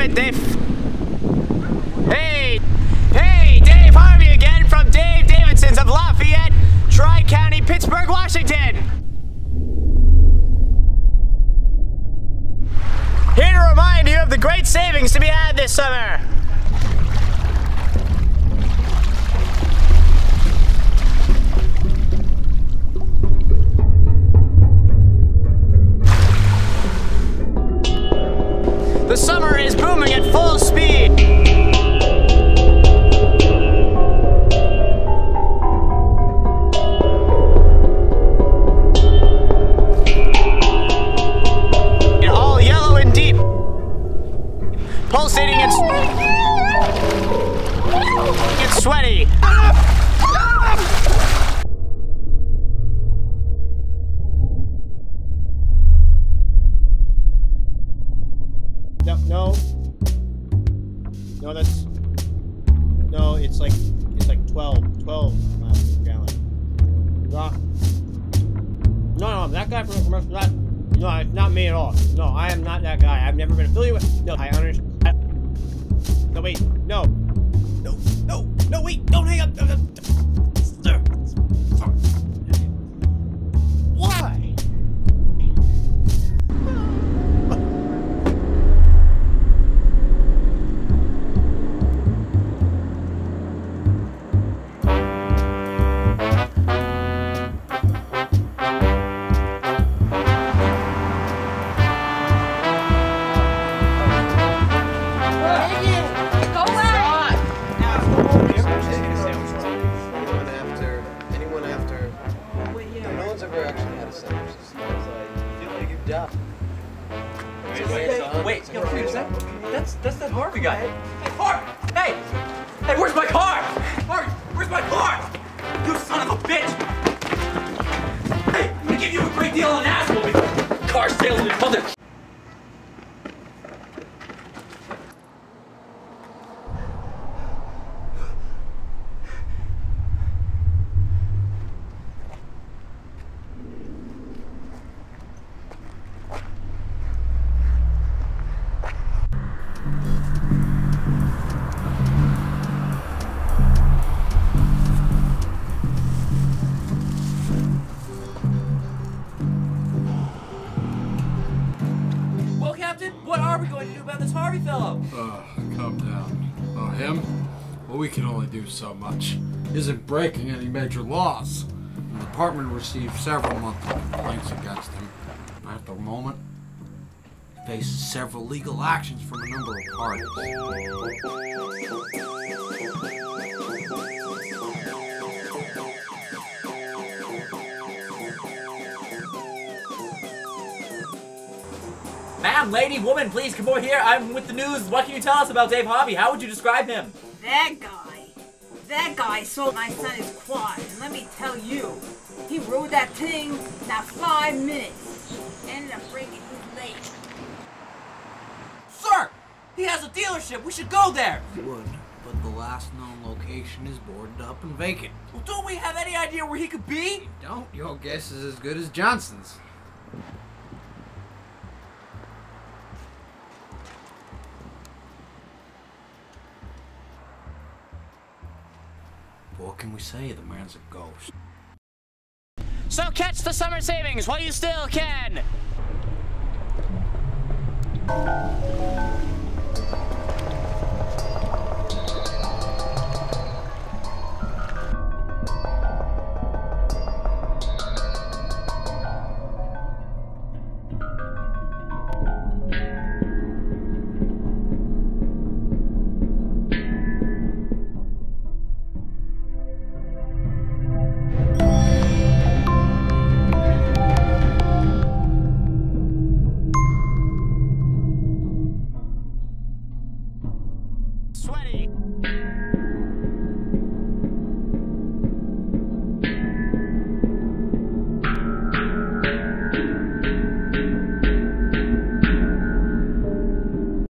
David, Dave. Hey, hey, Dave Harvey again from Dave Davidson's of Lafayette, Tri County, Pittsburgh, Washington. Here to remind you of the great savings to be had this summer. Summer is booming at full speed. No, that's. No, it's like it's like 12, 12 miles per gallon. Rock. No, no, that guy from the commercial. That, no, it's not me at all. No, I am not that guy. I've never been affiliated with. No, I understand. Wait, wait, a sec. That's that's that Harvey guy. Hey, Harvey! Hey! Hey, where's my car? Harvey, where's my car? You son of a bitch! Hey, I'm gonna give you a great deal on ass, this Harvey fellow? Uh, calm down. Oh, him? Well, we can only do so much. Isn't breaking any major laws. The department received several monthly complaints against him. At the moment, faces several legal actions from a number of parties. Ma'am, lady, woman, please come over here. I'm with the news. What can you tell us about Dave Harvey? How would you describe him? That guy. That guy sold my son his quad, and let me tell you, he rode that thing not five minutes. Ended up breaking his leg. Sir, he has a dealership. We should go there. Would, but the last known location is boarded up and vacant. Well, don't we have any idea where he could be? Don't your guess is as good as Johnson's. Can we say? The man's a ghost. So catch the summer savings while you still can.